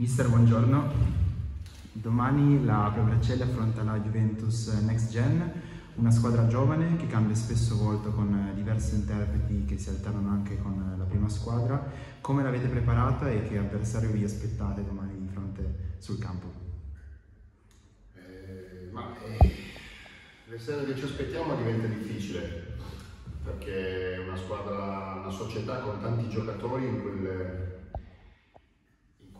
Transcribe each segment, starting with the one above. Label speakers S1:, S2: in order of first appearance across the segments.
S1: Mister, buongiorno. Domani la Prebracelli affronta la Juventus Next Gen, una squadra giovane che cambia spesso volto con diversi interpreti che si alternano anche con la prima squadra. Come l'avete preparata e che avversario vi aspettate domani di fronte sul campo?
S2: Eh, ma eh, l'avversario che ci aspettiamo diventa difficile perché è una squadra, una società con tanti giocatori in quel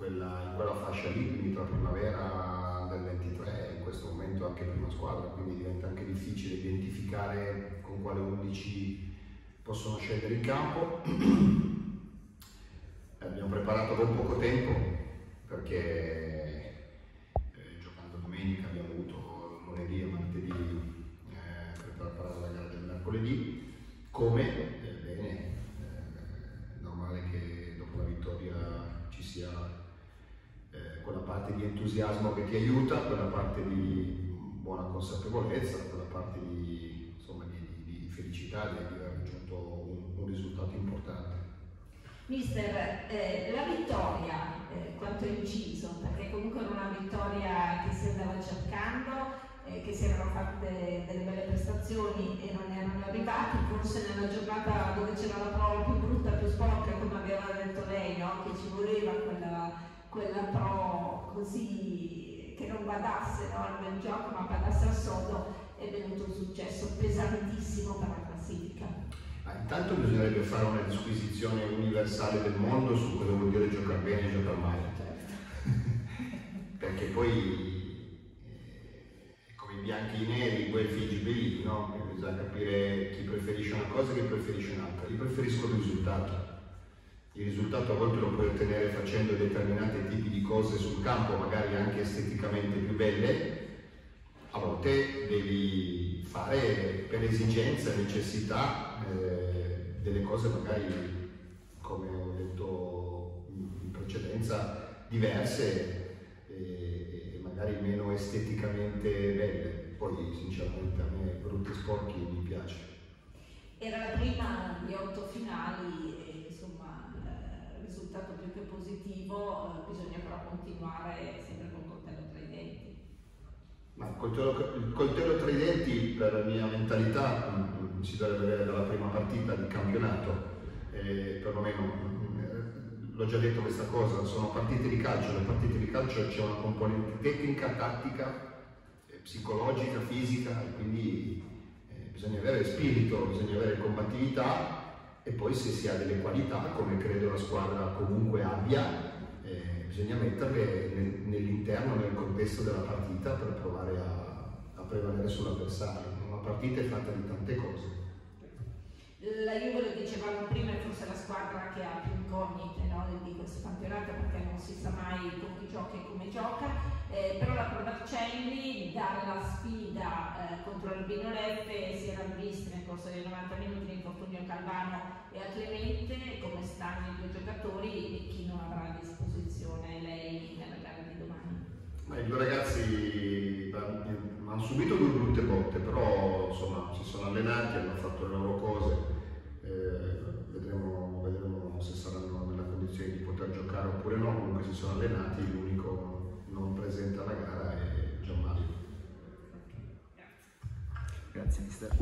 S2: quella, in quella fascia lì, quindi tra primavera del 23 e in questo momento anche prima squadra, quindi diventa anche difficile identificare con quale 11 possono scendere in campo. Abbiamo preparato con poco tempo perché eh, giocando domenica abbiamo avuto lunedì e martedì eh, per preparare la gara del mercoledì, come eh, bene, eh, normale che dopo la vittoria ci sia quella parte di entusiasmo che ti aiuta, quella parte di buona consapevolezza, quella parte di, insomma, di, di, felicità di aver raggiunto un, un, risultato importante.
S3: Mister, eh, la vittoria eh, quanto è inciso? Perché comunque era una vittoria che si andava cercando, eh, che si erano fatte delle belle prestazioni e non erano arrivati, forse nella giornata dove c'era la prova più brutta, più sporca, come aveva detto lei, no? che ci voleva quella quella pro badasse no, al bel gioco ma badasse al sodo è venuto un successo pesantissimo per la classifica.
S2: Ah, intanto bisognerebbe fare una disquisizione universale del mondo su cosa vuol dire giocare bene e giocare male. Certo. Perché poi eh, come i bianchi e i neri, quei figli belli, no? Bisogna capire chi preferisce una cosa e chi preferisce un'altra. Io preferisco il risultato il risultato a volte lo puoi ottenere facendo determinati tipi di cose sul campo, magari anche esteticamente più belle, a volte devi fare per esigenza, necessità, eh, delle cose magari, come ho detto in precedenza, diverse e, magari meno esteticamente belle. Poi sinceramente a me brutti sporchi mi piace.
S3: Era la prima di otto finali e insomma il risultato più che positivo, eh, bisogna però continuare sempre col coltello tra i denti.
S2: Ma il coltello, tra i denti per la mia mentalità si dovrebbe avere dalla prima partita di campionato, eh, perlomeno mh, l'ho già detto questa cosa, sono partite di calcio, le partite di calcio c'è una componente tecnica, tattica, eh, psicologica, fisica quindi bisogna avere spirito, bisogna avere combattività e poi se si ha delle qualità, come credo la squadra comunque abbia, eh, bisogna metterle nel, nell'interno, nel contesto della partita per provare a, a prevalere sull'avversario. Una partita è fatta di tante cose.
S3: La Juve, lo dicevamo prima, è forse la squadra che ha più incognite no, di questo campionato perché non si sa mai con chi gioca e come gioca, eh, però la Provercelli dalla sfida eh, contro l'Albino Leffe si erano visti nel corso dei 90 minuti l'infortunio Calvano e a Clemente, come stanno i due giocatori e chi non avrà a disposizione lei nella gara di domani.
S2: Ma I due ragazzi hanno subito due brutte botte, però insomma si sono allenati, hanno fatto le loro cose vedremo, giocare oppure no, comunque si sono allenati, l'unico non presente alla gara è Gianmario.
S1: Grazie mister.